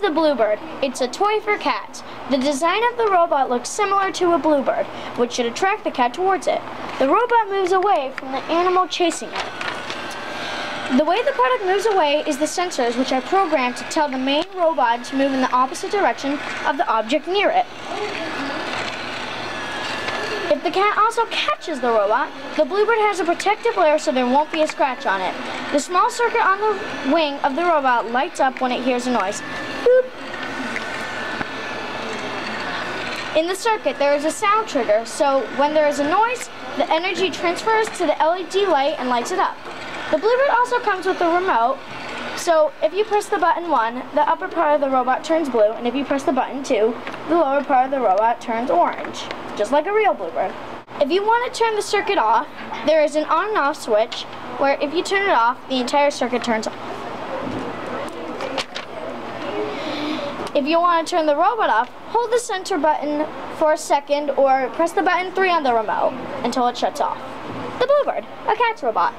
The Bluebird. It's a toy for cats. The design of the robot looks similar to a bluebird, which should attract the cat towards it. The robot moves away from the animal chasing it. The way the product moves away is the sensors which are programmed to tell the main robot to move in the opposite direction of the object near it. If the cat also catches the robot, the Bluebird has a protective layer so there won't be a scratch on it. The small circuit on the wing of the robot lights up when it hears a noise. In the circuit, there is a sound trigger, so when there is a noise, the energy transfers to the LED light and lights it up. The Bluebird also comes with a remote, so if you press the button 1, the upper part of the robot turns blue, and if you press the button 2, the lower part of the robot turns orange, just like a real Bluebird. If you want to turn the circuit off, there is an on and off switch, where if you turn it off, the entire circuit turns off. If you want to turn the robot off, hold the center button for a second or press the button 3 on the remote until it shuts off. The Bluebird, a cat's robot.